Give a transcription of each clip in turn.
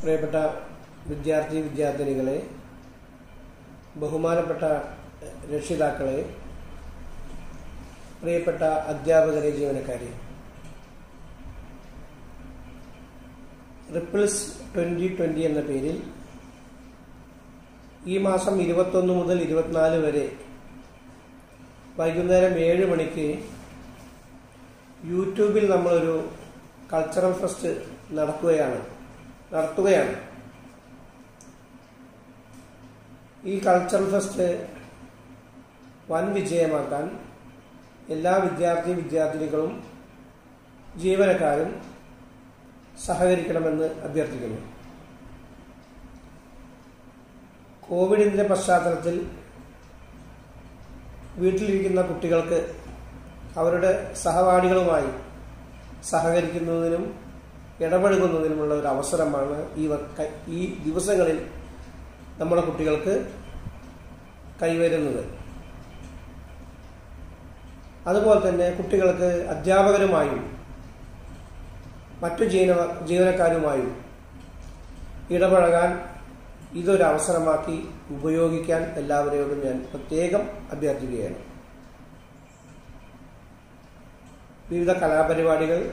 പ്രിയപ്പെട്ട വിദ്യാർത്ഥി വിദ്യാർത്ഥിനികളെ ബഹുമാനപ്പെട്ട രക്ഷിതാക്കളെ പ്രിയപ്പെട്ട അധ്യാപകരെ ജീവനക്കാരെ. റിപ്പിൾസ് ട്വന്റി ട്വന്റി എന്ന പേരിൽ ഈ മാസം ഇരുപത്തൊന്ന് മുതൽ ഇരുപത്തിനാല് വരെ വൈകുന്നേരം ഏഴ് മണിക്ക് യൂട്യൂബിൽ നമ്മളൊരു കൾച്ചറൽ ഫെസ്റ്റ് നടക്കുകയാണ്. നടത്തുകയാണ്. ഈ കൾച്ചറൽ ഫെസ്റ്റ് വൻ വിജയമാക്കാൻ എല്ലാ വിദ്യാർത്ഥി വിദ്യാർത്ഥിനികളും ജീവനക്കാരും സഹകരിക്കണമെന്ന് അഭ്യർത്ഥിക്കുന്നു. കോവിഡിന്റെ പശ്ചാത്തലത്തിൽ വീട്ടിലിരിക്കുന്ന കുട്ടികൾക്ക് അവരുടെ സഹപാഠികളുമായി സഹകരിക്കുന്നതിനും ഇടപഴകുന്നതിനുമുള്ള ഒരു അവസരമാണ് ഈ ഈ ദിവസങ്ങളിൽ നമ്മുടെ കുട്ടികൾക്ക് കൈവരുന്നത്. അതുപോലെ തന്നെ കുട്ടികൾക്ക് അധ്യാപകരുമായും മറ്റു ജീവന ജീവനക്കാരുമായും ഇടപഴകാൻ ഇതൊരു അവസരമാക്കി ഉപയോഗിക്കാൻ എല്ലാവരെയോടും ഞാൻ പ്രത്യേകം അഭ്യർത്ഥിക്കുകയാണ്. വിവിധ കലാപരിപാടികൾ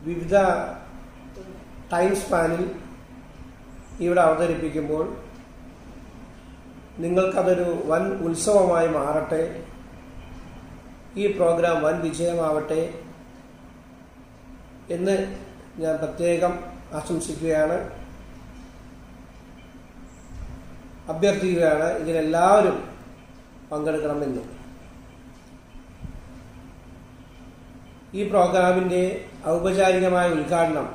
വിവിധ ടൈം സ്പാനിൽ ഇവിടെ അവതരിപ്പിക്കുമ്പോൾ നിങ്ങൾക്കതൊരു വൻ ഉത്സവമായി മാറട്ടെ. ഈ പ്രോഗ്രാം വൻ വിജയമാവട്ടെ എന്ന് ഞാൻ പ്രത്യേകം ആശംസിക്കുകയാണ്. അഭ്യർത്ഥിക്കുകയാണ്. ഇതിലെല്ലാവരും പങ്കെടുക്കണമെന്ന്. ഈ പ്രോഗ്രാമിന്റെ ഔപചാരികമായ ഉദ്ഘാടനം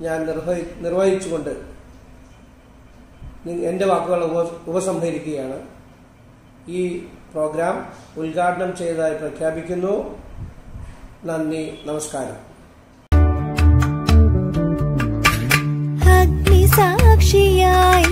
ഞാൻ നിർവഹി നിർവഹിച്ചുകൊണ്ട് എന്റെ വാക്കുകൾ ഉപസംഹരിക്കുകയാണ്. ഈ പ്രോഗ്രാം ഉദ്ഘാടനം ചെയ്തതായി പ്രഖ്യാപിക്കുന്നു. നന്ദി നമസ്കാരം. അഗ്നിസാക്ഷിയായി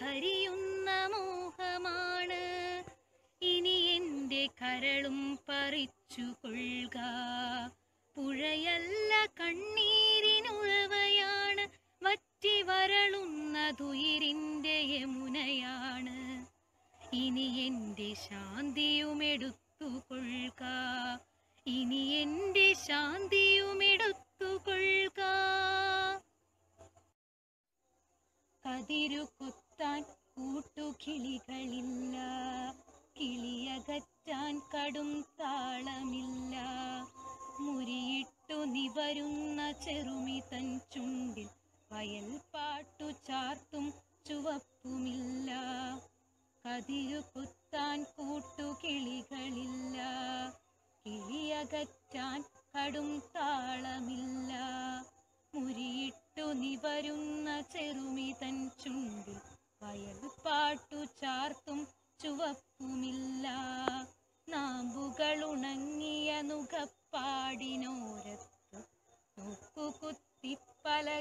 കരിയുന്ന മോഹമാണ്. ഇനി എന്റെ കരളും പറിച്ചു പുഴയല്ല കണ്ണീരിനുഴവയാണ് വറ്റി വരളുന്ന തുയിരിന്റെ യമുനയാണ്. ഇനി ഇനി ശാന്തി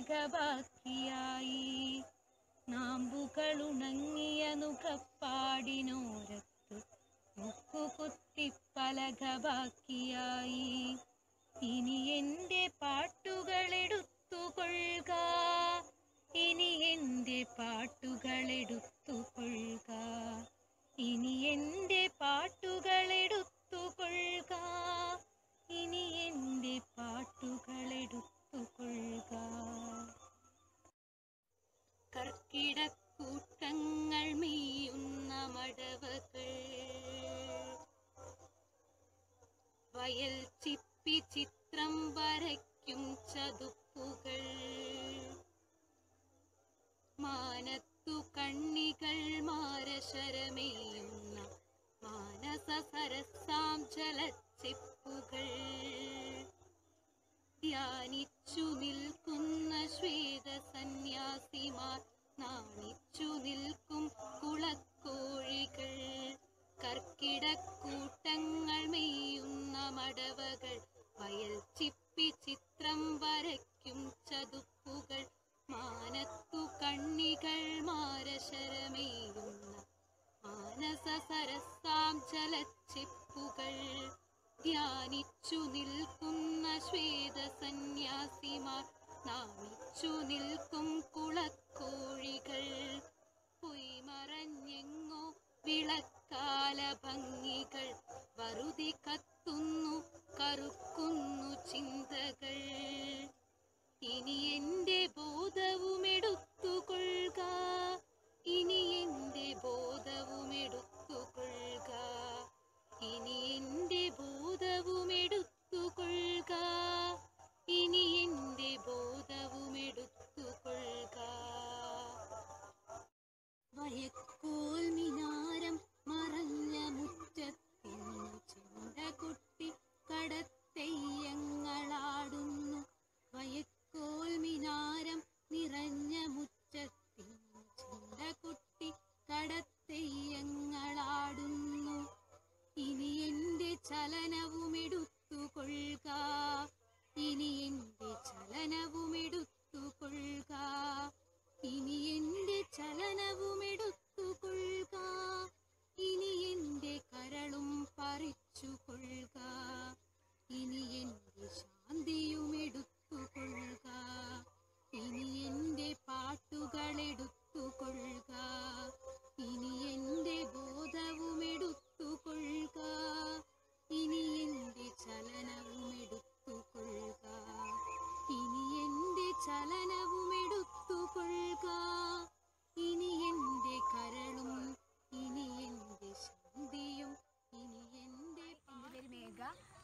രാഗഭാക്കിയായി നാമ്പുകളുണങ്ങിയ നുകപ്പാടിനോരത്ത് മുക്കുകുത്തി പലകഭാക്കിയായി ഇനി എൻ കിടക്കൂട്ടങ്ങൾ മീയുന്ന മടവകൾ. വയൽ ചിപ്പി ചിത്രം വരയ്ക്കും ചതുപ്പ്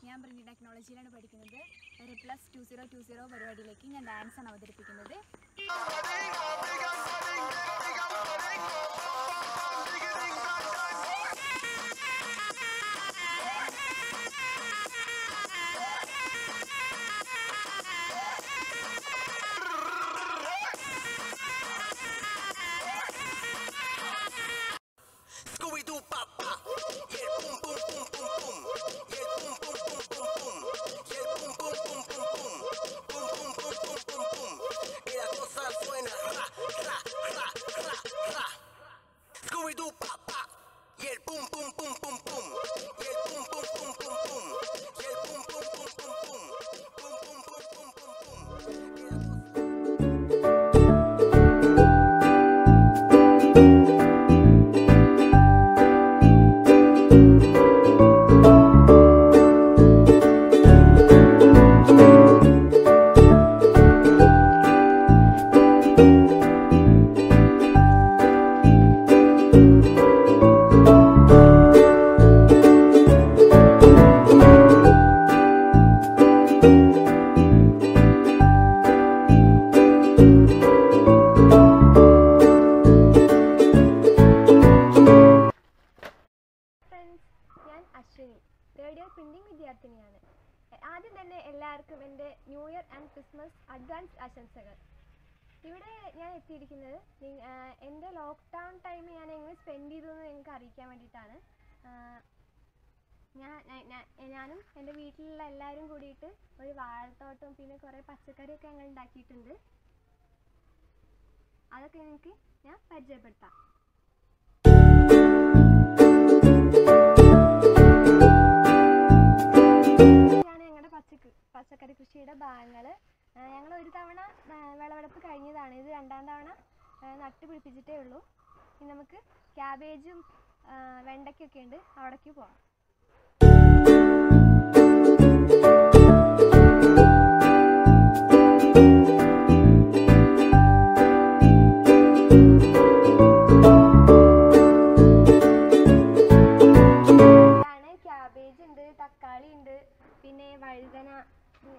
ഞാൻ പ്രിന്റ് ടെക്നോളജിയിലാണ് പഠിക്കുന്നത്. ഒരു plus two zero two zero പരിപാടിയിലേക്ക് ഞാൻ ഡാൻസാണ് അവതരിപ്പിക്കുന്നത്. ഞാനും എന്റെ വീട്ടിലുള്ള എല്ലാവരും കൂടിയിട്ട് ഒരു വാഴത്തോട്ടം പിന്നെ കുറേ പച്ചക്കറിയൊക്കെ ഞങ്ങൾ ഉണ്ടാക്കിയിട്ടുണ്ട്. അതൊക്കെ നിങ്ങൾക്ക് ഞാൻ പരിചയപ്പെടുത്താം. ഞങ്ങളുടെ പച്ചക്കറി പച്ചക്കറി കൃഷിയുടെ ഭാഗങ്ങൾ ഞങ്ങൾ ഒരു തവണ വിളവെടുപ്പ് കഴിഞ്ഞതാണ്. ഇത് രണ്ടാം തവണ നട്ടുപിടിപ്പിച്ചിട്ടേ നട്ട് പിടിപ്പിച്ചിട്ടേ ഉള്ളൂ. ഇനി നമുക്ക് ക്യാബേജും വെണ്ടയ്ക്കൊക്കെ ഉണ്ട്. അവിടേക്ക് ഉണ്ട് തക്കാളി ഉണ്ട് പിന്നെ വഴുതന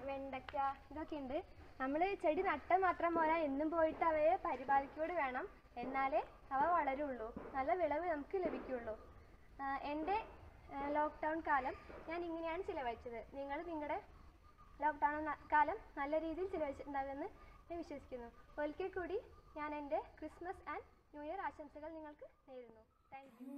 വെണ്ടക്ക ഇതൊക്കെ ഉണ്ട്. നമ്മൾ ചെടി നട്ടാൽ മാത്രം പോരാ പോയിട്ട് അവയെ പരിപാലിക്കൂടെ വേണം. എന്നാലേ അവ വളരുള്ളൂ. നല്ല വിളവ് നമുക്ക് ലഭിക്കുള്ളൂ. എന്റെ ലോക്ക്ഡൗൺ കാലം ഞാൻ ഇങ്ങനെയാണ് ചിലവഴിച്ചത്. നിങ്ങൾ നിങ്ങളുടെ ലോക്ക്ഡൗൺ കാലം നല്ല രീതിയിൽ ചിലവഴിച്ചിട്ടുണ്ടാകുമെന്ന് ഞാൻ വിശ്വസിക്കുന്നു. ഒരിക്കൽ കൂടി ഞാൻ എന്റെ ക്രിസ്മസ് ആൻഡ് ന്യൂ ഇയർ ആശംസകൾ നിങ്ങൾക്ക് നേരുന്നു. താങ്ക് യു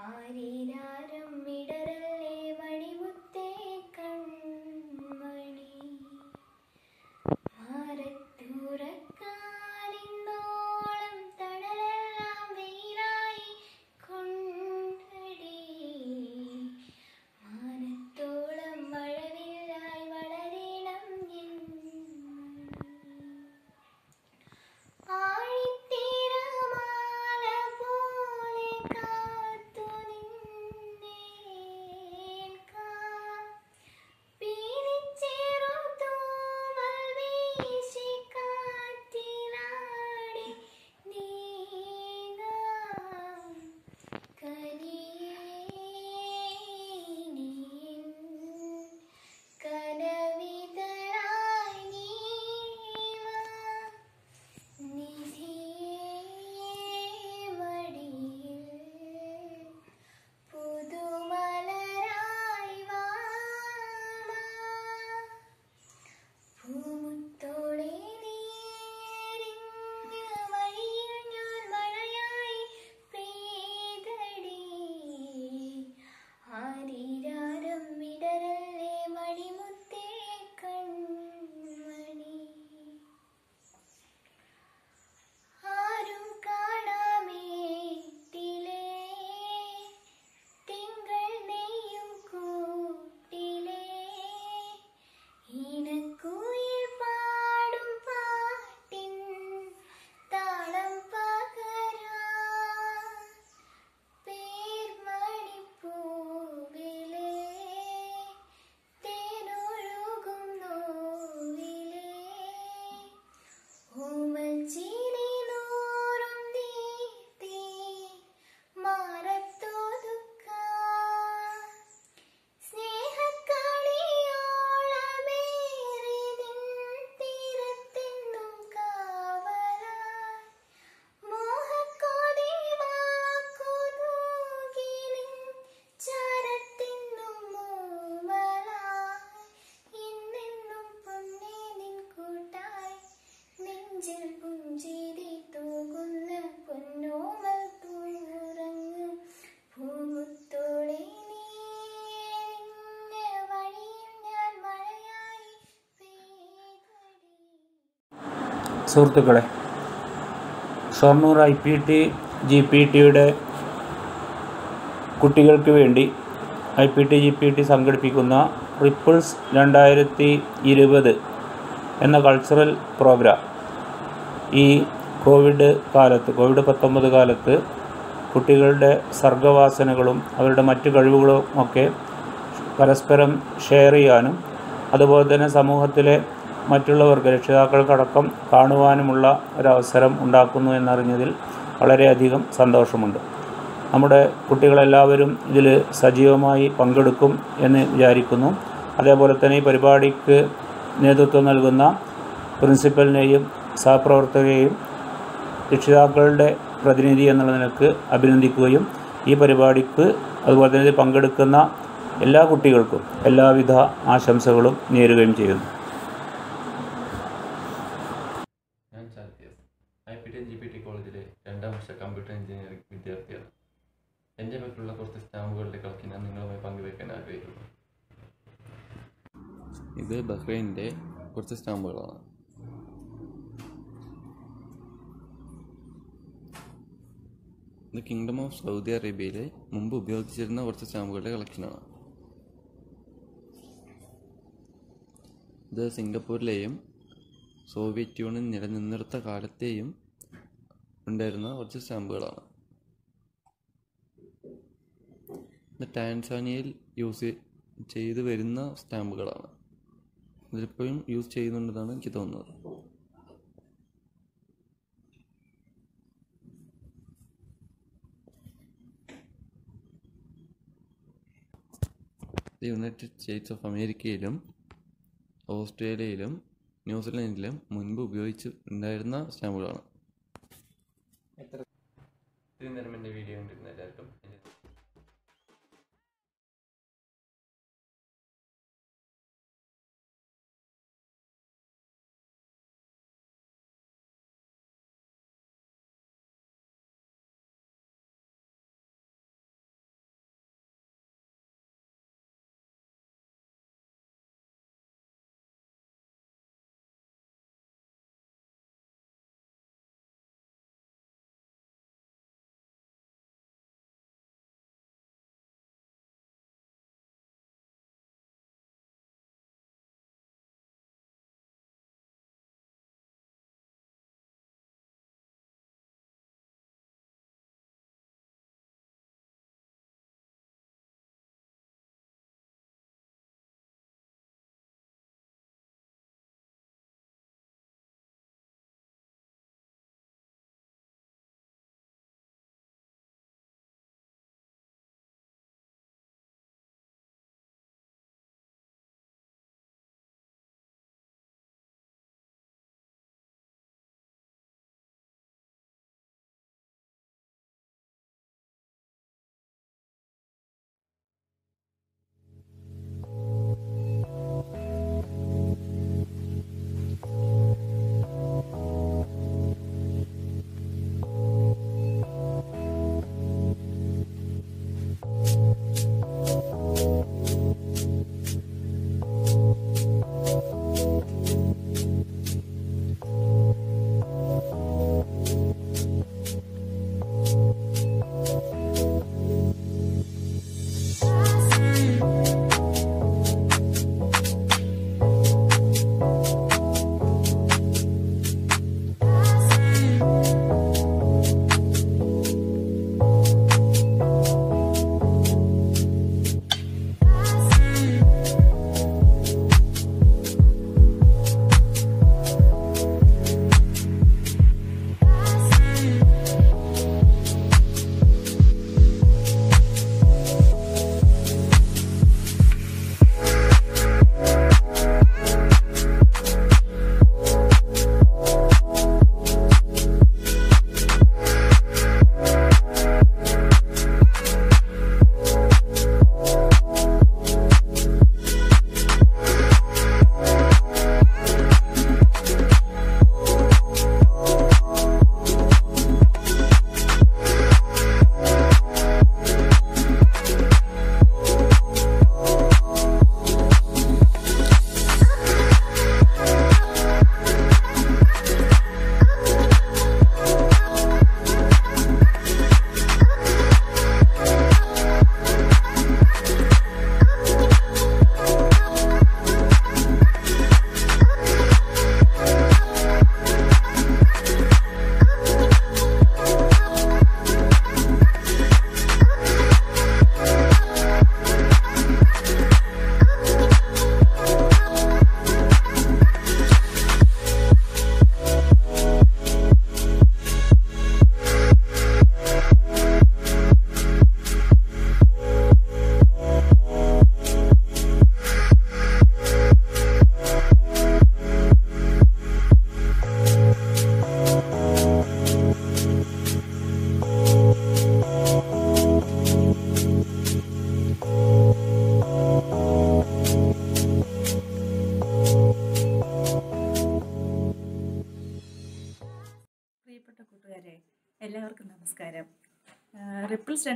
ആരിരാരും സുഹൃത്തുക്കളെ Shoranur I P T G P ടിയുടെ കുട്ടികൾക്ക് വേണ്ടി I P T G P T സംഘടിപ്പിക്കുന്ന റിപ്പിൾസ് രണ്ടായിരത്തി ഇരുപത് എന്ന കൾച്ചറൽ പ്രോഗ്രാം ഈ കോവിഡ് കാലത്ത് കോവിഡ് പത്തൊമ്പത് കാലത്ത് കുട്ടികളുടെ സർഗവാസനകളും അവരുടെ മറ്റു കഴിവുകളും ഒക്കെ പരസ്പരം ഷെയർ ചെയ്യാനും അതുപോലെ തന്നെ സമൂഹത്തിലെ മറ്റുള്ളവർക്ക് രക്ഷിതാക്കൾക്കടക്കം കാണുവാനുമുള്ള ഒരവസരം ഉണ്ടാക്കുന്നു എന്നറിഞ്ഞതിൽ വളരെയധികം സന്തോഷമുണ്ട്. നമ്മുടെ കുട്ടികളെല്ലാവരും ഇതിൽ സജീവമായി പങ്കെടുക്കും എന്ന് വിചാരിക്കുന്നു. അതേപോലെ തന്നെ ഈ പരിപാടിക്ക് നേതൃത്വം നൽകുന്ന പ്രിൻസിപ്പലിനെയും സഹപ്രവർത്തകരെയും രക്ഷിതാക്കളുടെ പ്രതിനിധി എന്നുള്ള നിലയ്ക്ക് അഭിനന്ദിക്കുകയും ഈ പരിപാടിക്ക് അതുപോലെ തന്നെ പങ്കെടുക്കുന്ന എല്ലാ കുട്ടികൾക്കും എല്ലാവിധ ആശംസകളും നേരുകയും ചെയ്യുന്നു ഞാൻ ചാൽത്തിയസ് I P T G P T കോളേജിലെ രണ്ടാം വർഷ കമ്പ്യൂട്ടർ എഞ്ചിനീയറിംഗ് വിദ്യാർത്ഥിയാണ് എന്റെ പക്കലുള്ള കുറച്ച് സ്റ്റാമ്പുകളുടെ കളക്ഷൻ ഞാൻ നിങ്ങളുമായി പങ്കുവയ്ക്കാൻ ആഗ്രഹിക്കുന്നു ഇത് ബഹ്റൈനിന്റെ കുറച്ച് സ്റ്റാമ്പുകളാണ്. ഇത് കിങ്ഡം ഓഫ് സൗദി അറേബ്യയിലെ മുമ്പ് ഉപയോഗിച്ചിരുന്ന കുറച്ച് സ്റ്റാമ്പുകളുടെ കളക്ഷനാണ്. ഇത് സിംഗപ്പൂരിലെയും സോവിയറ്റ് യൂണിയൻ നിലനിന്നിരുത്ത കാലത്തെയും ഉണ്ടായിരുന്ന കുറച്ച് സ്റ്റാമ്പുകളാണ്. ഇത് ടാൻസാനിയയിൽ യൂസ് ചെയ്ത് വരുന്ന സ്റ്റാമ്പുകളാണ്. ഇതിലിപ്പോഴും യൂസ് ചെയ്യുന്നുണ്ടെന്നാണ് എനിക്ക് തോന്നുന്നത്. യുണൈറ്റഡ് സ്റ്റേറ്റ്സ് ഓഫ് അമേരിക്കയിലും ഓസ്ട്രേലിയയിലും ന്യൂസിലൻഡിലും മുൻപ് ഉപയോഗിച്ച് ഉണ്ടായിരുന്ന സ്റ്റാമ്പുകളാണ്.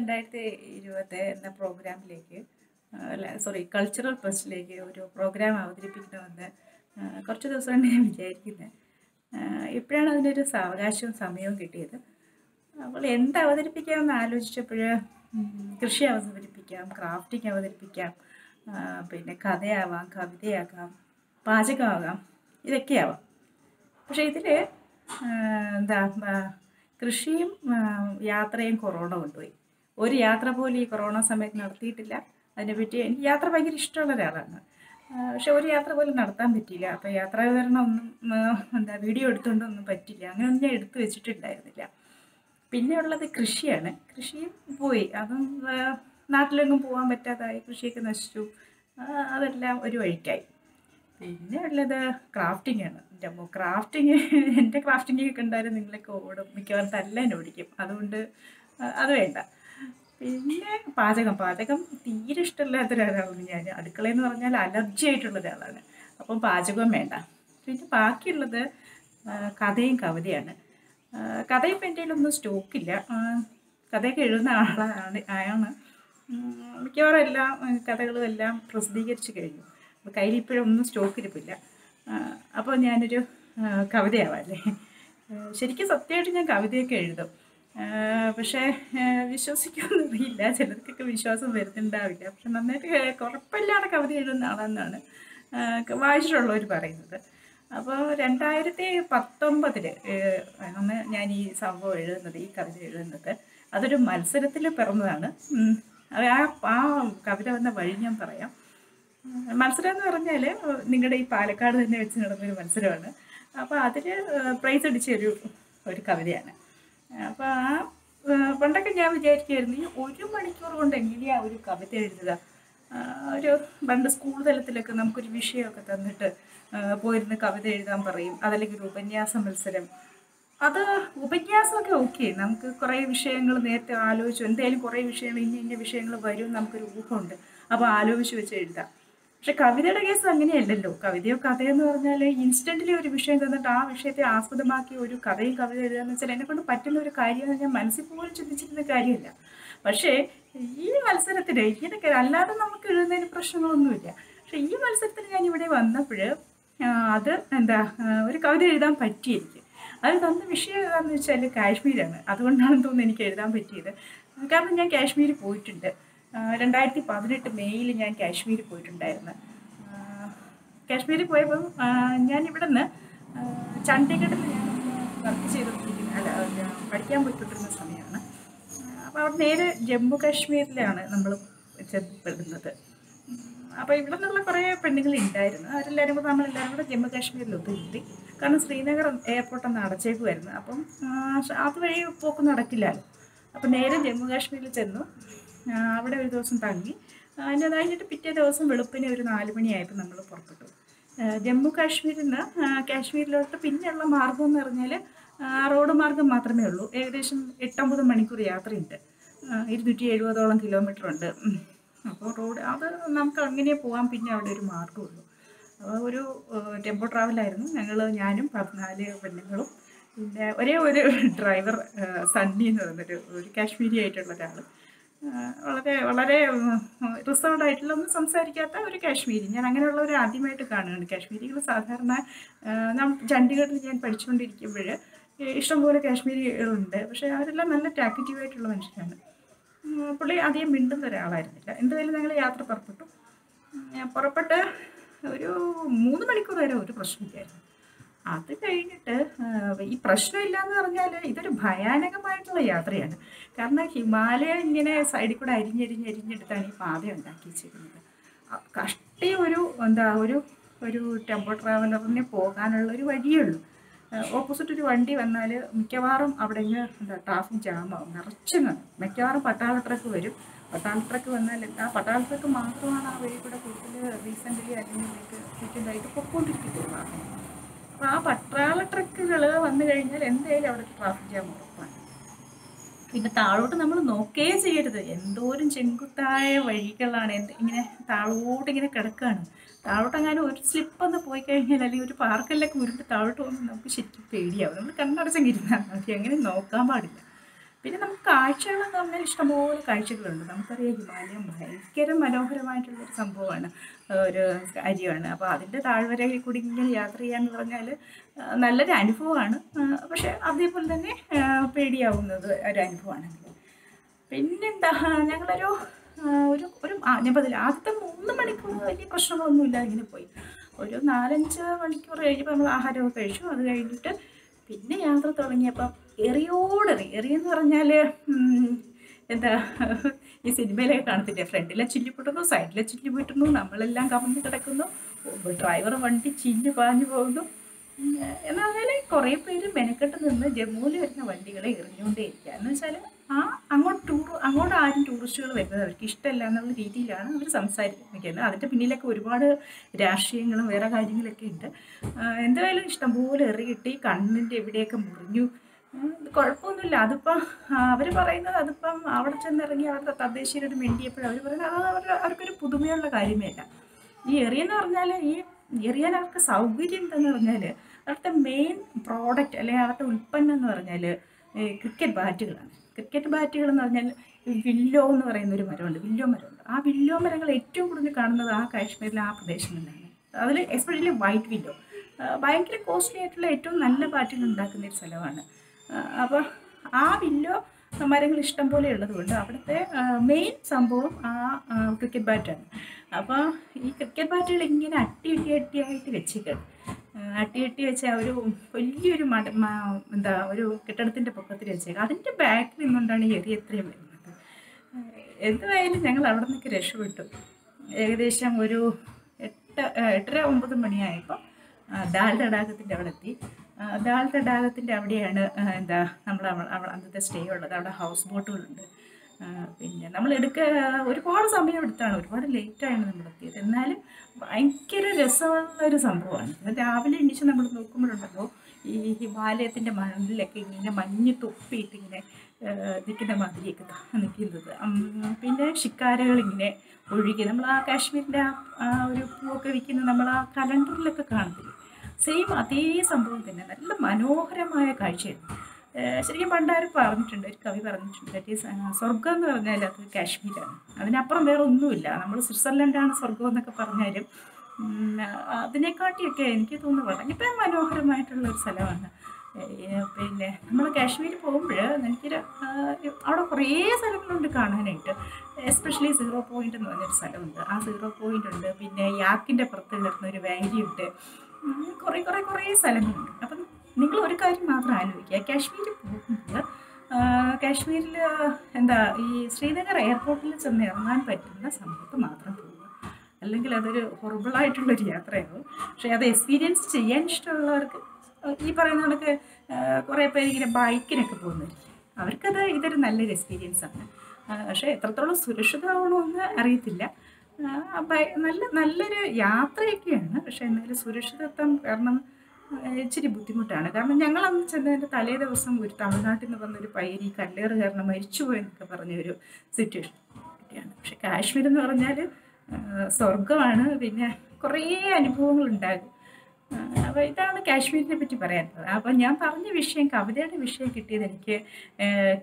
രണ്ടായിരത്തി ഇരുപത് എന്ന പ്രോഗ്രാമിലേക്ക് സോറി കൾച്ചറൽ ഫെസ്റ്റിലേക്ക് ഒരു പ്രോഗ്രാം അവതരിപ്പിക്കണമെന്ന് കുറച്ച് ദിവസം കൊണ്ട് ഞാൻ വിചാരിക്കുന്നത് ഇപ്പോഴാണ് അതിനൊരു സാവകാശവും സമയവും കിട്ടിയത്. അപ്പോൾ എന്ത് അവതരിപ്പിക്കാമെന്ന് ആലോചിച്ചപ്പോൾ കൃഷി അവതരിപ്പിക്കാം ക്രാഫ്റ്റിംഗ് അവതരിപ്പിക്കാം പിന്നെ കഥയാവാം കവിതയാകാം പാചകമാകാം ഇതൊക്കെയാവാം. പക്ഷേ ഇതിൽ എന്താ കൃഷിയും യാത്രയും കൊറോണ കൊണ്ടുപോയി. ഒരു യാത്ര പോലും ഈ കൊറോണ സമയത്ത് നടത്തിയിട്ടില്ല. അതിനെപ്പറ്റി എനിക്ക് യാത്ര ഭയങ്കര ഇഷ്ടമുള്ള ഒരാളാണ്. പക്ഷെ ഒരു യാത്ര പോലും നടത്താൻ പറ്റിയില്ല. അപ്പോൾ യാത്രാ വിവരണം ഒന്നും എന്താ വീഡിയോ എടുത്തുകൊണ്ടൊന്നും പറ്റില്ല അങ്ങനെയൊന്നും ഞാൻ എടുത്തു വെച്ചിട്ടുണ്ടായിരുന്നില്ല. പിന്നെ ഉള്ളത് കൃഷിയാണ്. കൃഷിയും പോയി. അതും നാട്ടിലൊന്നും പോകാൻ പറ്റാതായി. കൃഷിയൊക്കെ നശിച്ചു. അതെല്ലാം ഒരു വഴിക്കായി. പിന്നെ ഉള്ളത് ക്രാഫ്റ്റിംഗ് ആണ്. എന്റെ അമ്മ ക്രാഫ്റ്റിങ് എന്റെ ക്രാഫ്റ്റിംഗ് ഉണ്ടായാലും നിങ്ങളൊക്കെ ഓടും. മിക്കവാറും തല്ലാൻ ഓടിക്കും. അതുകൊണ്ട് അത് വേണ്ട. പിന്നെ പാചകം പാചകം തീരെ ഇഷ്ടമില്ലാത്ത ഒരാളാണ് ഞാൻ അടുക്കളയെന്ന് പറഞ്ഞാൽ അലർജി ആയിട്ടുള്ള ഒരാളാണ് അപ്പം പാചകവും വേണ്ട. പിന്നെ ബാക്കിയുള്ളത് കഥയും കവിതയാണ്. കഥയും കഥ ഇപ്പം എന്റെ കയ്യിലൊന്നും സ്റ്റോക്കില്ല. കഥയൊക്കെ എഴുതുന്ന ആളാണ് ആയാണ് മിക്കവാറും എല്ലാം കഥകളും എല്ലാം പ്രസിദ്ധീകരിച്ച് കഴിഞ്ഞു. കയ്യിൽ ഇപ്പോഴൊന്നും സ്റ്റോക്ക് ഇരിപ്പില്ല അപ്പോൾ ഞാനൊരു കവിതയാവാം കവിതയാവാല്ലേ ശരിക്കും സത്യമായിട്ട് ഞാൻ കവിതയൊക്കെ എഴുതും. പക്ഷേ ആ, വിശ്വസിക്കുമെന്ന് അറിയില്ല ചിലർക്കൊക്കെ വിശ്വാസം വരുന്നുണ്ടാവില്ല. പക്ഷെ നന്നായിട്ട് കുഴപ്പമില്ലാതെ കവിത എഴുതുന്ന ആളെന്നാണ് വായിച്ചിട്ടുള്ളവർ പറയുന്നത്. അപ്പോൾ രണ്ടായിരത്തി പത്തൊമ്പതിൽ ആണ് ഞാൻ ഈ സംഭവം എഴുതുന്നത് ഈ കവിത എഴുതുന്നത് അതൊരു മത്സരത്തിൽ പിറന്നതാണ്. ആ ആ കവിത വന്ന വഴി ഞാൻ പറയാം. മത്സരം എന്ന് പറഞ്ഞാൽ നിങ്ങളുടെ ഈ പാലക്കാട് തന്നെ വെച്ച് നടന്നൊരു മത്സരമാണ്. അപ്പോൾ അതിൽ പ്രൈസ് അടിച്ച ഒരു ഒരു കവിതയാണ്. അപ്പോൾ ആ പണ്ടൊക്കെ ഞാൻ വിചാരിക്കുമായിരുന്നു ഈ ഒരു മണിക്കൂർ കൊണ്ട് എങ്ങനെയാ ഒരു കവിത എഴുതുക? ഒരു പണ്ട് സ്കൂൾ തലത്തിലൊക്കെ നമുക്കൊരു വിഷയമൊക്കെ തന്നിട്ട് പോയിരുന്ന് കവിത എഴുതാൻ പറയും അതല്ലെങ്കിൽ ഒരു ഉപന്യാസ മത്സരം. അത് ഉപന്യാസമൊക്കെ ഓക്കെ നമുക്ക് കുറേ വിഷയങ്ങൾ നേരത്തെ ആലോചിച്ചു എന്തായാലും കുറേ വിഷയങ്ങൾ ഇന്ന ഇന്ന വിഷയങ്ങൾ വരും നമുക്കൊരു ഊഹമുണ്ട്. അപ്പോൾ ആലോചിച്ച് വെച്ച് എഴുതാം. പക്ഷെ കവിതയുടെ കേസ് അങ്ങനെയല്ലല്ലോ. കവിതയോ കഥയെന്ന് പറഞ്ഞാൽ ഇൻസ്റ്റന്റിലി ഒരു വിഷയം തന്നിട്ട് ആ വിഷയത്തെ ആസ്പദമാക്കി ഒരു കഥയും കവിത എന്ന് വെച്ചാൽ എന്നെ കൊണ്ട് പറ്റുന്ന ഒരു കാര്യമെന്ന് ഞാൻ മനസ്സിൽ പോലും ചിന്തിച്ചിരുന്ന കാര്യമില്ല. പക്ഷേ ഈ മത്സരത്തിന് ഇങ്ങനെയൊക്കെ അല്ലാതെ നമുക്ക് എഴുതുന്നതിന് പ്രശ്നങ്ങളൊന്നുമില്ല. പക്ഷെ ഈ മത്സരത്തിൽ ഞാൻ ഇവിടെ വന്നപ്പോൾ അത് എന്താ ഒരു കവിത എഴുതാൻ പറ്റി അത് തന്ന വിഷയം ഏതാണെന്ന് വെച്ചാൽ കാശ്മീരാണ്. അതുകൊണ്ടാണെന്ന് തോന്നുന്നു എനിക്ക് എഴുതാൻ പറ്റിയത്. കാരണം ഞാൻ കാശ്മീരിൽ പോയിട്ടുണ്ട്. രണ്ടായിരത്തി പതിനെട്ട് മെയ്യിൽ ഞാൻ കാശ്മീരിൽ പോയിട്ടുണ്ടായിരുന്നു. കാശ്മീരിൽ പോയപ്പോൾ ഞാൻ ഇവിടെ നിന്ന് ചണ്ഡീഗഡിൽ ഞാൻ വർക്ക് ചെയ്തുകൊണ്ടിരിക്കുന്ന അല്ല പഠിക്കാൻ പോയിക്കൊണ്ടിരുന്ന സമയമാണ്. അപ്പോൾ അവിടെ നേരെ ജമ്മു കാശ്മീരിലാണ് നമ്മൾ ചെന്നപ്പെടുന്നത് അപ്പോൾ ഇവിടെ നിന്നുള്ള കുറേ പെണ്ണുങ്ങൾ ഉണ്ടായിരുന്നു. അവരെല്ലാവരും കൂടെ നമ്മളെല്ലാവരും കൂടെ ജമ്മു കാശ്മീരിൽ ഒത്തുകൂട്ടി കാരണം ശ്രീനഗർ എയർപോർട്ട് ഒന്ന് അടച്ചേക്കുമായിരുന്നു അപ്പം അതുവഴി പോക്ക് നടക്കില്ലല്ലോ അപ്പം നേരെ ജമ്മു കാശ്മീരിൽ ചെന്നു. അവിടെ ഒരു ദിവസം തങ്ങി. അതിന്റെ കഴിഞ്ഞിട്ട് പിറ്റേ ദിവസം വെളുപ്പിനെ ഒരു നാല് മണിയായപ്പോൾ നമ്മൾ പുറപ്പെട്ടു. ജമ്മു കാശ്മീരിൽ നിന്ന് കാശ്മീരിലോട്ട് പിന്നെയുള്ള മാർഗം എന്ന് പറഞ്ഞാൽ റോഡ് മാർഗം മാത്രമേ ഉള്ളൂ. ഏകദേശം എട്ടൊമ്പത് മണിക്കൂർ യാത്രയുണ്ട്. ഇരുന്നൂറ്റി എഴുപതോളം കിലോമീറ്റർ ഉണ്ട്. അപ്പോൾ റോഡ് അത് നമുക്ക് അങ്ങനെ പോകാൻ പിന്നെ അവിടെ ഒരു മാർഗമുള്ളൂ അപ്പോൾ ഒരു ടെമ്പോ ട്രാവലായിരുന്നു ഞങ്ങൾ ഞാനും പതിനാല് പെണ്ണുങ്ങളും പിന്നെ ഒരേ ഒരു ഡ്രൈവർ സണ്ണി എന്ന് പറഞ്ഞൊരു ഒരു കാശ്മീരി ആയിട്ടുള്ള ഒരാൾ. വളരെ വളരെ റിസർവ്ഡ് ആയിട്ടുള്ള ഒന്നും സംസാരിക്കാത്ത ഒരു കാശ്മീരി. ഞാൻ അങ്ങനെയുള്ളവർ ആദ്യമായിട്ട് കാണുകയാണ് കാശ്മീരികൾ സാധാരണ നാം ചണ്ഡീഗഡിൽ ഞാൻ പഠിച്ചുകൊണ്ടിരിക്കുമ്പോൾ ഇഷ്ടംപോലെ കാശ്മീരികളുണ്ട്. പക്ഷേ അവരെല്ലാം നല്ല ടാക്റ്റീവ് ആയിട്ടുള്ള മനുഷ്യരാണ് പുള്ളി അധികം മിണ്ടുന്ന ഒരാളായിരുന്നില്ല. എന്തായാലും ഞങ്ങൾ യാത്ര പുറപ്പെട്ടു. പുറപ്പെട്ട് ഒരു മൂന്ന് മണിക്കൂർ വരെ ഒരു പ്രശ്നമില്ലായിരുന്നു. അത് കഴിഞ്ഞിട്ട് ഈ പ്രശ്നമില്ല എന്ന് പറഞ്ഞാൽ ഇതൊരു ഭയാനകമായിട്ടുള്ള യാത്രയാണ്. കാരണം ഹിമാലയ ഇങ്ങനെ സൈഡിൽ കൂടെ അരിഞ്ഞരിഞ്ഞരിഞ്ഞെടുത്താണ് ഈ പാത ഉണ്ടാക്കി വെച്ചിരുന്നത് കഷ്ടി ഒരു എന്താ ഒരു ഒരു ടെമ്പോ ട്രാവലറിന് പോകാനുള്ള ഒരു വഴിയേ ഉള്ളൂ ഓപ്പോസിറ്റ് ഒരു വണ്ടി വന്നാൽ മിക്കവാറും അവിടെ എന്താ ട്രാഫിക് ജാമാവും കാണും മിക്കവാറും പട്ടാള ട്രക്ക് വരും. പട്ടാള ട്രക്ക് വന്നാൽ ആ പട്ടാള ട്രക്ക് മാത്രമാണ് ആ വഴി കൂടെ കൂടുതൽ റീസെന്റ്ലി അല്ലെങ്കിൽ ചുറ്റുമായിട്ട് പൊക്കോണ്ടിരിക്കുന്നത് ആ പട്ടാള ട്രക്കുകൾ വന്നു കഴിഞ്ഞാൽ എന്തായാലും അവിടെ ട്രാഫിക് ജാം ഉറപ്പാണ്. പിന്നെ താഴോട്ട് നമ്മൾ നോക്കേ ചെയ്യരുത്. എന്തോരം ചെങ്കുത്തായ വഴികളാണ്. എന്ത് ഇങ്ങനെ താഴോട്ട് ഇങ്ങനെ കിടക്കുകയാണ് താഴോട്ട് അങ്ങനെ ഒരു സ്ലിപ്പ് ഒന്ന് പോയി കഴിഞ്ഞാൽ അല്ലെങ്കിൽ ഒരു പാർക്കെല്ലാം ഉരുണ്ട് താഴോട്ട് പോകുമ്പോൾ നമുക്ക് ശരിക്കും പേടിയാവും. നമ്മൾ കണ്ണടച്ചെങ്കിരുന്നാൽ മതി. അങ്ങനെ നോക്കാൻ പാടില്ല. പിന്നെ നമുക്ക് കാഴ്ചകളെന്ന് പറഞ്ഞാൽ ഇഷ്ടംപോലെ കാഴ്ചകളുണ്ട്. നമുക്കറിയാം ഹിമാലയം ഭയങ്കര മനോഹരമായിട്ടുള്ളൊരു സംഭവമാണ്. ഒരു കാര്യമാണ്. അപ്പോൾ അതിന്റെ താഴ്വരയിൽ കൂടി ഇങ്ങനെ യാത്ര ചെയ്യാന്ന് പറഞ്ഞാൽ നല്ലൊരു അനുഭവമാണ്. പക്ഷെ അതേപോലെ തന്നെ പേടിയാവുന്നത് ഒരു അനുഭവമാണ്. പിന്നെന്താ ഞങ്ങളൊരു ഒരു ഒരു ഞാൻ പറഞ്ഞില്ല ആദ്യത്തെ മൂന്ന് മണിക്കൂർ വലിയ പ്രശ്നങ്ങളൊന്നുമില്ല ഇങ്ങനെ പോയി. ഒരു നാലഞ്ച് മണിക്കൂർ കഴിഞ്ഞപ്പോൾ നമ്മൾ ആഹാരമൊക്കെ കഴിച്ചു. അത് കഴിഞ്ഞിട്ട് പിന്നെ യാത്ര തുടങ്ങിയപ്പം എറിയോടെറി. എറിയെന്ന് പറഞ്ഞാൽ എന്താ ഈ സിനിമയിലൊക്കെ കാണത്തില്ലേ? ഫ്രണ്ടിലെ ചില്ലി പൊട്ടുന്നു സൈഡിലെ ചില്ലി പൊട്ടുന്നു നമ്മളെല്ലാം കമന്ന് കിടക്കുന്നു. ഡ്രൈവർ വണ്ടി ചിഞ്ഞു പാഞ്ഞു പോകുന്നു. എന്നാൽ എന്ന് കുറേ പേര് മെനക്കെട്ട് നിന്ന് ജമ്മുവിൽ വരുന്ന വണ്ടികളെ എറിഞ്ഞുകൊണ്ടേ ഇരിക്കുക എന്ന് വെച്ചാൽ ആ അങ്ങോട്ട് ടൂർ അങ്ങോട്ട് ആരും ടൂറിസ്റ്റുകൾ വരുന്നത് അവർക്ക് ഇഷ്ടമല്ല എന്നുള്ള രീതിയിലാണ് അവർ സംസാരിക്കുന്നത്. അതിന്റെ പിന്നിലൊക്കെ ഒരുപാട് രാഷ്ട്രീയങ്ങളും വേറെ കാര്യങ്ങളൊക്കെ ഉണ്ട്. എന്തായാലും ഇഷ്ടംപോലെ എറി കിട്ടി കണ്ണിന്റെ എവിടെയൊക്കെ മുറിഞ്ഞു. കുഴപ്പമൊന്നുമില്ല. അതിപ്പം അവർ പറയുന്നത് അതിപ്പം അവിടെ ചെന്നിറങ്ങി അവിടുത്തെ തദ്ദേശീയരോട് മിണ്ടിയപ്പോഴും അവർ പറയുന്നത്. അത് അവരുടെ അവർക്കൊരു പുതുമയുള്ള കാര്യമേ അല്ല ഈ എറിയെന്ന് പറഞ്ഞാൽ ഈ എറിയാൻ അവർക്ക് സൗകര്യം എന്തെന്ന് പറഞ്ഞാൽ അവരുടെ മെയിൻ പ്രോഡക്റ്റ് അല്ലെങ്കിൽ അവരുടെ ഉൽപ്പന്നം എന്ന് പറഞ്ഞാൽ ക്രിക്കറ്റ് ബാറ്റുകളാണ് ക്രിക്കറ്റ് ബാറ്റുകൾ എന്ന് പറഞ്ഞാൽ വില്ലോ എന്ന് പറയുന്ന ഒരു മരമുണ്ട്. വില്ലോ മരമുണ്ട്. ആ വില്ലോ മരങ്ങൾ ഏറ്റവും കൂടുതൽ കാണുന്നത് ആ കാശ്മീരിലെ ആ പ്രദേശം തന്നെയാണ് അതിൽ എസ്പെഷ്യലി വൈറ്റ് വില്ലോ ഭയങ്കര കോസ്റ്റ്ലി ആയിട്ടുള്ള ഏറ്റവും നല്ല ബാറ്റുകൾ ഉണ്ടാക്കുന്ന ഒരു സ്ഥലമാണ്. അപ്പോൾ ആ വില്ലോ മരങ്ങൾ ഇഷ്ടം പോലെ ഉള്ളതുകൊണ്ട് അവിടുത്തെ മെയിൻ സംഭവം ആ ക്രിക്കറ്റ് ബാറ്റാണ് അപ്പോൾ ഈ ക്രിക്കറ്റ് ബാറ്റുകൾ ഇങ്ങനെ അട്ടി അട്ടി അട്ടിയായിട്ട് വെച്ചേക്കാണ്. അട്ടി അട്ടി വെച്ച ഒരു വലിയൊരു മട എന്താ ഒരു കെട്ടിടത്തിന്റെ പൊക്കത്തിൽ വെച്ചേക്കാം. അതിന്റെ ബാക്കിൽ നിന്നുകൊണ്ടാണ് എറി എത്രയും വരുന്നത്. എന്തായാലും ഞങ്ങൾ അവിടെ നിന്നൊക്കെ രക്ഷപ്പെട്ടു. ഏകദേശം ഒരു എട്ട് എട്ടര ഒമ്പത് മണിയായപ്പോൾ ദാൽ തടാകത്തിന്റെ അവിടെ എത്തി. ദാൽ തടാകത്തിന്റെ അവിടെയാണ് എന്താ നമ്മൾ അവ- അന്നത്തെ സ്റ്റേ ഉള്ളത്. അവിടെ ഹൗസ് ബോട്ടുകളുണ്ട് പിന്നെ നമ്മൾ എടുക്ക ഒരുപാട് സമയം എടുത്താണ്. ഒരുപാട് ലേറ്റായാണ് നമ്മൾ എത്തിയത്. എന്നാലും ഭയങ്കര രസമുള്ള ഒരു സംഭവമാണ് രാവിലെ എണീച്ച് നമ്മൾ നോക്കുമ്പോഴുണ്ടല്ലോ ഈ ഹിമാലയത്തിന്റെ മണ്ണിലൊക്കെ ഇങ്ങനെ മഞ്ഞ് തൊപ്പിയിട്ട് ഇങ്ങനെ നിൽക്കുന്ന മാതിരിയൊക്കെ നിൽക്കുന്നത്. പിന്നെ ഷിക്കാരകളിങ്ങനെ ഒഴുകി നമ്മൾ ആ കാശ്മീരിന്റെ ആ ഒരു പൂവൊക്കെ വിൽക്കുന്ന നമ്മൾ ആ കലണ്ടറിലൊക്കെ കാണത്തില്ലേ? സെയിം അതേ സംഭവം തന്നെ. നല്ല മനോഹരമായ കാഴ്ചയാണ് ശരിക്കും പണ്ടാരും പറഞ്ഞിട്ടുണ്ട് ഒരു കവി പറഞ്ഞിട്ടുണ്ട് മറ്റേ സ്വർഗം എന്ന് പറഞ്ഞാൽ അത് കാശ്മീരാണ്. അതിനപ്പുറം വേറെ ഒന്നുമില്ല. നമ്മൾ സ്വിറ്റ്സർലൻഡാണ് സ്വർഗം എന്നൊക്കെ പറഞ്ഞാലും അതിനെക്കാട്ടിയൊക്കെ എനിക്ക് തോന്നുന്നു വളരെ മനോഹരമായിട്ടുള്ള ഒരു സ്ഥലമാണ്. പിന്നെ നമ്മൾ കാശ്മീർ പോകുമ്പോൾ എനിക്ക് അവിടെ കുറേ സ്ഥലങ്ങളുണ്ട് കാണാനായിട്ട്. എസ്പെഷ്യലി സീറോ പോയിന്റ് എന്ന് പറഞ്ഞൊരു സ്ഥലമുണ്ട്. ആ സീറോ പോയിന്റ് ഉണ്ട്. പിന്നെ യാക്കിന്റെ പുറത്ത് ഒരു വാലി ഉണ്ട് ഉം, കുറേ കുറേ കുറേ സ്ഥലങ്ങളുണ്ട്. അപ്പം നിങ്ങൾ ഒരു കാര്യം മാത്രം ആലോചിക്കുക. കാശ്മീരിൽ പോകുമ്പോൾ കാശ്മീരിൽ എന്താ ഈ ശ്രീനഗർ എയർപോർട്ടിൽ ചെന്ന് ഇറങ്ങാൻ പറ്റുന്ന സമയത്ത് മാത്രം പോകുക അല്ലെങ്കിൽ അതൊരു ഹൊറബിളായിട്ടുള്ളൊരു യാത്രയാകും പക്ഷേ അത് എക്സ്പീരിയൻസ് ചെയ്യാൻ ഇഷ്ടമുള്ളവർക്ക് ഈ പറയുന്ന കണക്ക് കുറേ പേര് ഇങ്ങനെ ബൈക്കിനൊക്കെ പോകുന്നവരിക്കും അവർക്കത് ഇതൊരു നല്ലൊരു എക്സ്പീരിയൻസ് ആണ്. പക്ഷേ എത്രത്തോളം സുരക്ഷിതമാണോന്ന് അറിയത്തില്ല. ആ, ബൈ- നല്ല നല്ലൊരു യാത്രയൊക്കെയാണ്. പക്ഷേ എന്നാലും സുരക്ഷിതത്വം കാരണം ഇച്ചിരി ബുദ്ധിമുട്ടാണ്. കാരണം ഞങ്ങളന്ന് ചെന്നതിന്റെ തലേ ദിവസം ഒരു തമിഴ്നാട്ടിൽ നിന്ന് പയ്യൻ ഈ കല്ലേറ് കാരണം മരിച്ചുപോയെന്നൊക്കെ പറഞ്ഞ ഒരു സിറ്റുവേഷൻ ഒക്കെയാണ്. പക്ഷെ കാശ്മീർ എന്ന് പറഞ്ഞാൽ സ്വർഗമാണ് പിന്നെ കുറേ അനുഭവങ്ങളുണ്ടാകും. അപ്പോൾ ഇതാണ് കാശ്മീരിനെ പറ്റി പറയാനുള്ളത്. അപ്പോൾ ഞാൻ പറഞ്ഞ വിഷയം കവിതയുടെ വിഷയം കിട്ടിയത് എനിക്ക്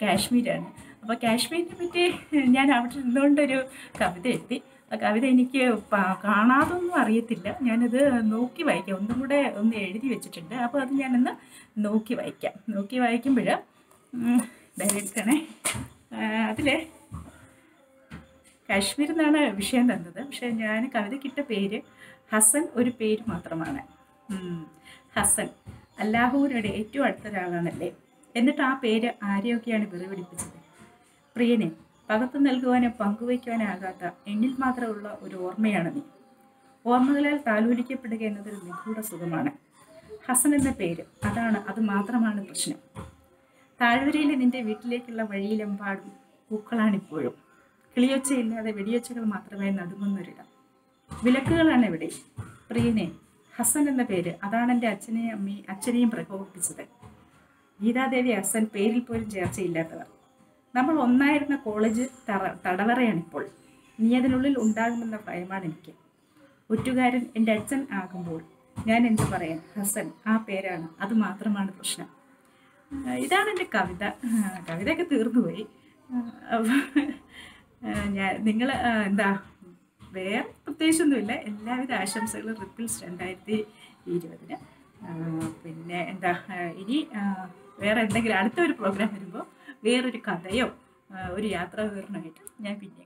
കാശ്മീരാണ്. അപ്പോൾ കാശ്മീരിനെ പറ്റി ഞാൻ അവിടെ നിന്നുകൊണ്ടൊരു കവിത എഴുതി. കവിത എനിക്ക് കാണാതൊന്നും അറിയത്തില്ല. ഞാനത് നോക്കി വായിക്കാം. ഒന്നും കൂടെ ഒന്ന് എഴുതി വെച്ചിട്ടുണ്ട്. അപ്പോൾ അത് ഞാനൊന്ന് നോക്കി വായിക്കാം. നോക്കി വായിക്കുമ്പോൾ എടുക്കണേ അതിൽ കാശ്മീർ എന്നാണ് വിഷയം തന്നത്. പക്ഷേ ഞാൻ കവിതയ്ക്കിട്ട പേര് ഹസൻ ഒരു പേര് മാത്രമാണ്. ഹസൻ. അല്ലാഹുവിനോട് ഏറ്റവും അടുത്ത ഒരാളാണല്ലേ? എന്നിട്ട് ആ പേര് ആരെയൊക്കെയാണ് വിറപിടിപ്പിച്ചത് പ്രിയനെ. പകത്തു നൽകുവാനോ പങ്കുവയ്ക്കുവാനാകാത്ത എന്നിൽ മാത്രമുള്ള ഒരു ഓർമ്മയാണ് നീ. ഓർമ്മകളാൽ താലോലിക്കപ്പെടുക എന്നതൊരു നിഗൂഢ സുഖമാണ്. ഹസൻ എന്ന പേര് അതാണ് അത് മാത്രമാണ് പ്രശ്നം. താഴ്വരയിലെ നിന്റെ വീട്ടിലേക്കുള്ള വഴിയിലെമ്പാടും പൂക്കളാണിപ്പോഴും. കിളിയൊച്ചയില്ലാതെ വെടിയൊച്ചകൾ മാത്രമേ നടുങ്ങുന്നൊരിടം. വിലക്കുകളാണ് ഇവിടെ. പ്രിയനെ ഹസൻ എന്ന പേര് അതാണ് എന്റെ അച്ഛനെയും അമ്മയും അച്ഛനെയും പ്രകോപിപ്പിച്ചത്. ഗീതാദേവി ഹസൻ പേരിൽ പോലും ചേർച്ചയില്ലാത്തവർ. നമ്മൾ ഒന്നായിരുന്ന കോളേജ് തറ തടവറയാണിപ്പോൾ. നീ അതിനുള്ളിൽ ഉണ്ടാകുമെന്ന ഭയമാണ് എനിക്ക്. ഒറ്റുകാരൻ എന്റെ അച്ഛൻ ആകുമ്പോൾ ഞാൻ എന്ത് പറയാം ഹസൻ ആ പേരാണ്. അത് മാത്രമാണ് പ്രശ്നം. ഇതാണ് എന്റെ കവിത. കവിതയൊക്കെ തീർന്നുപോയി. ഞാൻ നിങ്ങൾ എന്താ വേറെ പ്രത്യേകിച്ചൊന്നുമില്ല. എല്ലാവിധ ആശംസകളും റിപ്പിൾസ് രണ്ടായിരത്തി ഇരുപതിന്. പിന്നെ എന്താ ഇനി വേറെ എന്തെങ്കിലും അടുത്തൊരു പ്രോഗ്രാം വരുമ്പോൾ വേറൊരു കഥയോ ഒരു യാത്രാ വിവരണമായിട്ട് ഞാൻ പിന്നെ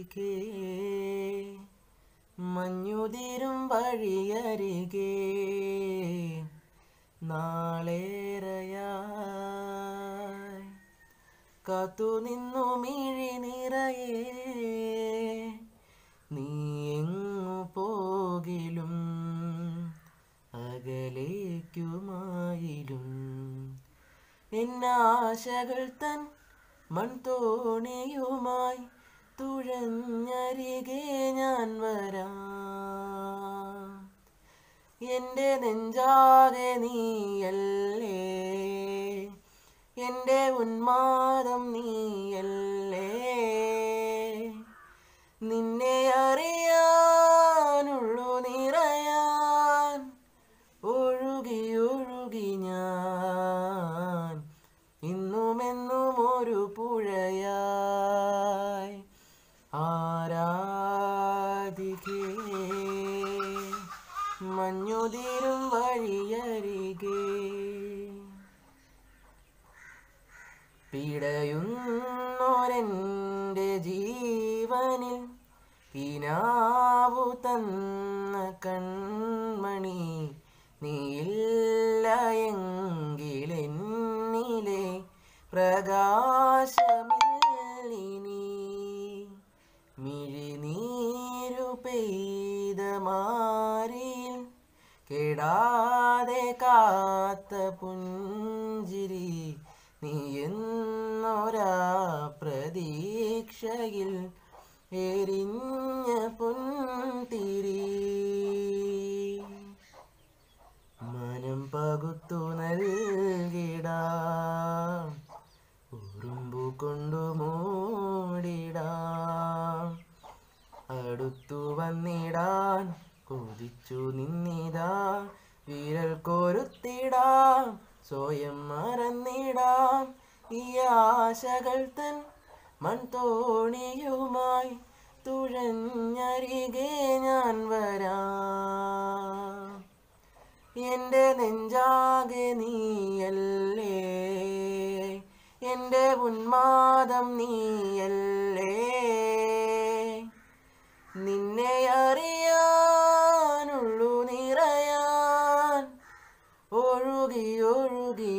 രാധികേ മഞ്ഞുതിരും വഴിയരികെ നാളേറെയായി കാത്തുനിന്നു മിഴി നിറയെ നീ പോകിലും അകലേക്കുമായിലും. എന്നാശകൾ തൻ മൺതോണിയുമായി തുഴഞ്ഞരികെ ഞാൻ വരാം. എന്റെ നെഞ്ചാകെ നീയല്ലേ? എന്റെ ഉന്മാദം നീയല്ലേ? നിന്നെ അറിയാനുള്ളു പിടയുന്നോരെന്റെ ജീവനിൽ പിനാവു തന്ന കൺമണി നീയില്ല എങ്കിലെന്നിലെ പ്രകാശമില്ലിനി. മിഴിനീരു പെയ്ത മാറിയിൽ കെടാതെ കാത്ത പുഞ്ചിരി നീ പ്രതീക്ഷയിൽ എരിഞ്ഞ പുൻതിരി. മനം പകുത്തു നൽകിടാം ഉറുമ്പു കൊണ്ടു അടുത്തു വന്നിടാൻ കൊതിച്ചു നിന്നിടാ വിരൽ കൊരുത്തിടാം. സ്വയം മറന്നിടാം ഈ ആശകൾ തൻ മൺതോണിയുമായി തുഴഞ്ഞരികെ ഞാൻ വരാം. എന്റെ നെഞ്ചാകെ നീയല്ലേ? എന്റെ ഉന്മാദം നീയല്ലേ? നിന്നെ അറിയാനുള്ളു ഒഴുകി ഒഴുകി